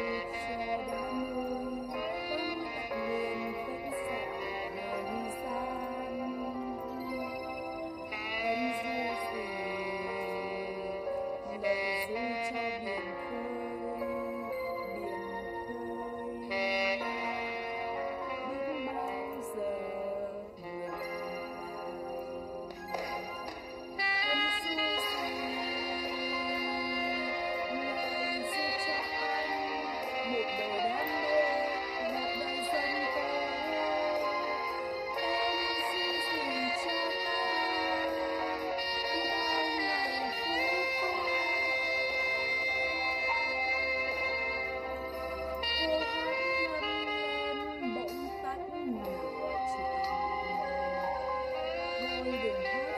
for them. 一点，